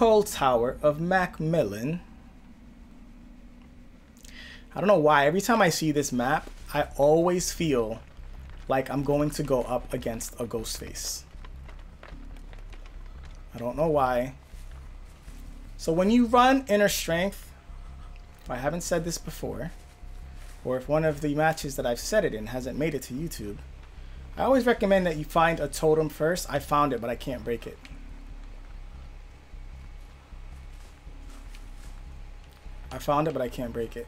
Coal Tower of Macmillan. I don't know why. Every time I see this map, I always feel like I'm going to go up against a ghost face. I don't know why. So when you run inner strength, if I haven't said this before, or if one of the matches that I've said it in hasn't made it to YouTube, I always recommend that you find a totem first. I found it, but I can't break it. I found it, but I can't break it.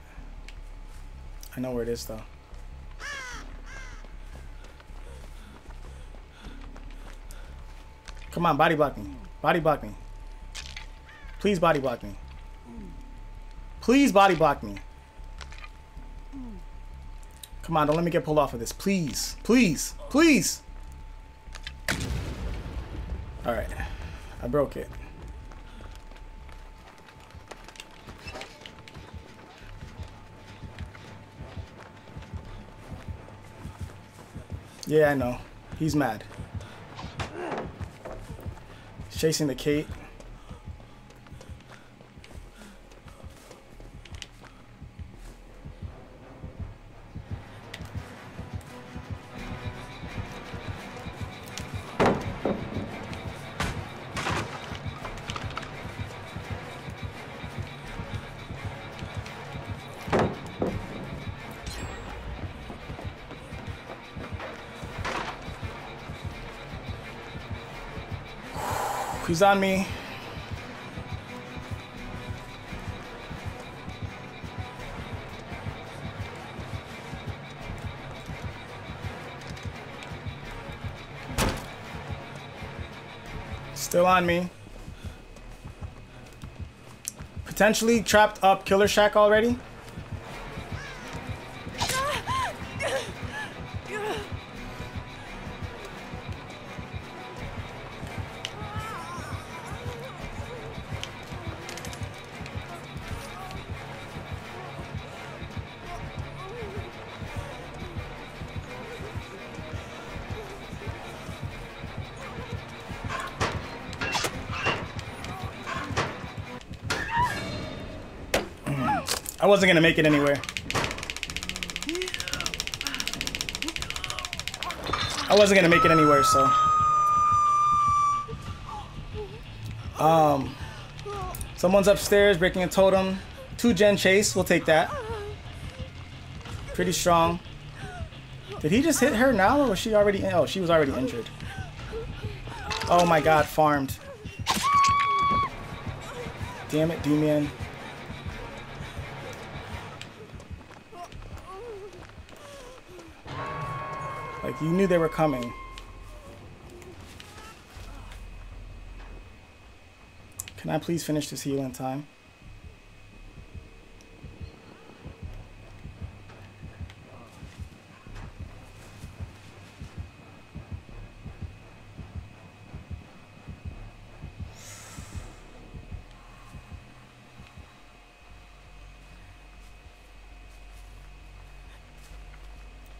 I know where it is, though. Come on, body block me. Body block me. Please body block me. Please body block me. Come on, don't let me get pulled off of this. Please. Please. Please. Alright. I broke it. Yeah, I know. He's mad. He's chasing the Kate. He's on me. Still on me. Potentially trapped up Killer Shack already. I wasn't gonna make it anywhere. I wasn't gonna make it anywhere, so. Um, someone's upstairs breaking a totem. Two gen chase, we'll take that. Pretty strong. Did he just hit her now, or was she already? Oh, she was already injured. Oh my God, farmed. Damn it, D-Man. Like, you knew they were coming. Can I please finish this heal in time?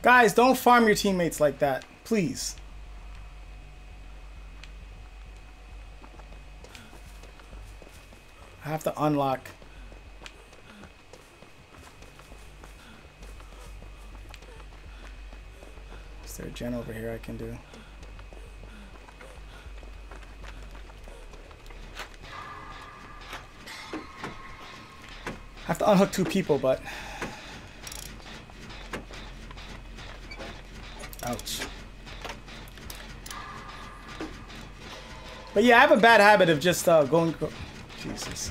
Guys, don't farm your teammates like that. Please. I have to unlock. Is there a gen over here I can do? I have to unhook two people, but Ouch. But yeah, I have a bad habit of just uh, going. Jesus.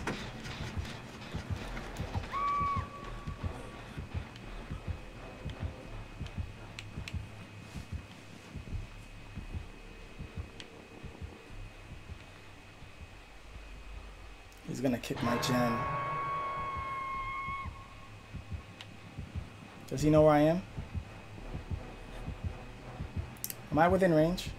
He's gonna kick my gen. Does he know where I am? Am I within range?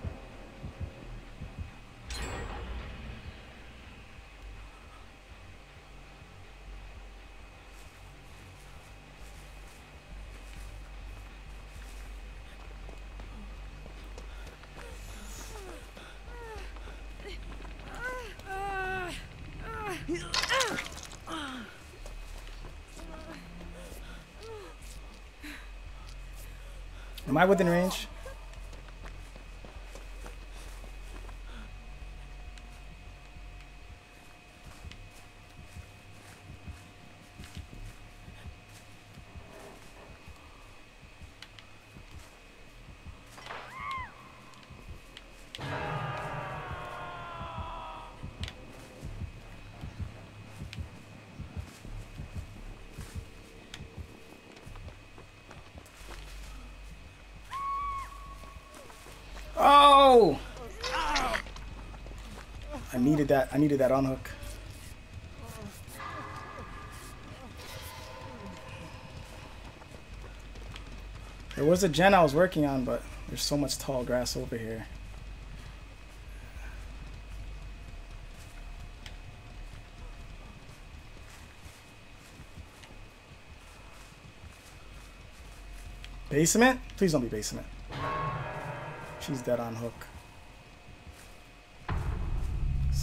Am I within range? Oh! I needed that. I needed that on hook. There was a gen I was working on, but there's so much tall grass over here. Basement? Please don't be basement. She's dead on hook.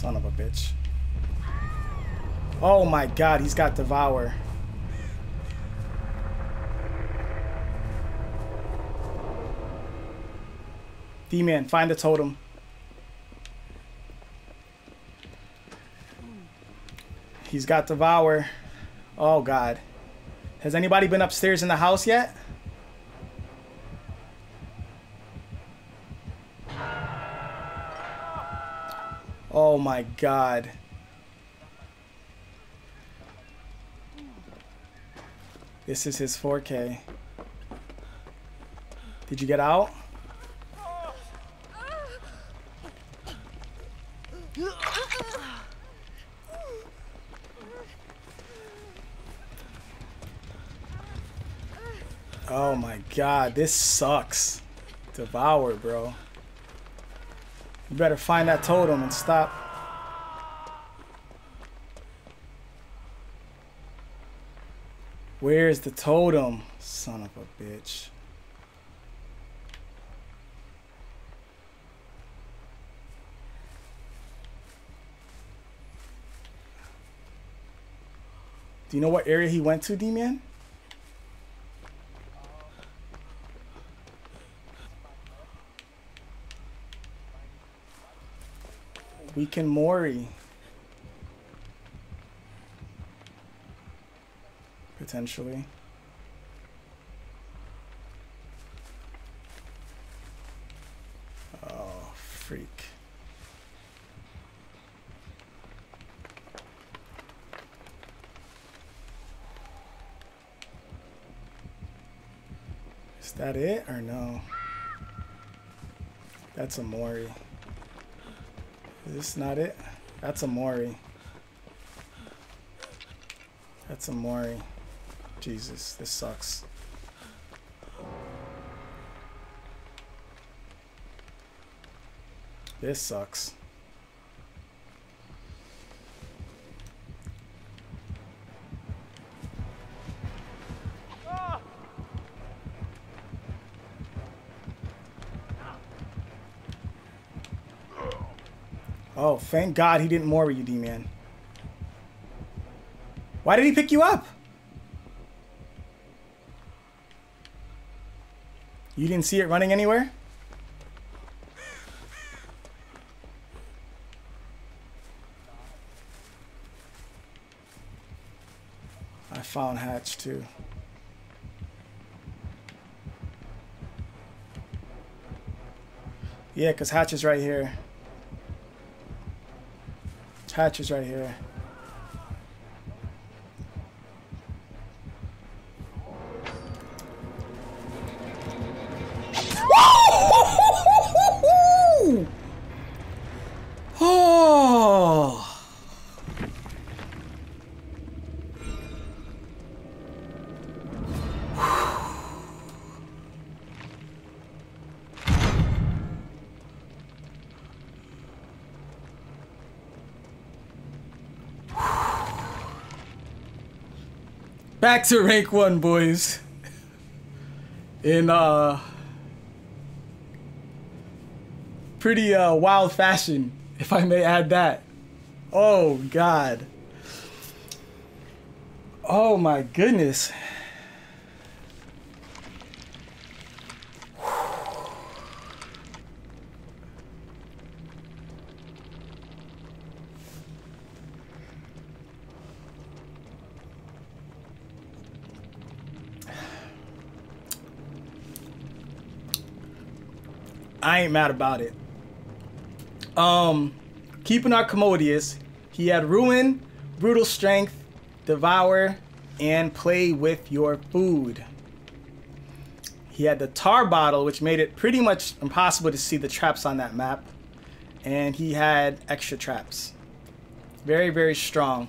Son of a bitch. Oh my god, he's got Devour. D-Man, find the totem. He's got Devour. Oh god. Has anybody been upstairs in the house yet? Oh my god. This is his 4K. Did you get out? Oh my god, this sucks. Devour, bro. You better find that totem and stop. Where's the totem? Son of a bitch. Do you know what area he went to, D-Man? We can Mori. Potentially. Oh, freak. Is that it or no? That's a Mori. Is this not it? That's a Mori. That's a Mori. Jesus, this sucks. This sucks. Oh, thank God he didn't Mori you, D-Man. Why did he pick you up? You didn't see it running anywhere? I found Hatch too. Yeah, because Hatch is right here. Hatch is right here. Back to rank one, boys. In uh, pretty uh, wild fashion, if I may add that. Oh God. Oh my goodness. I ain't mad about it. Um, keeping our commodious, he had ruin, brutal strength, devour, and play with your food. He had the tar bottle, which made it pretty much impossible to see the traps on that map. And he had extra traps. Very, very strong.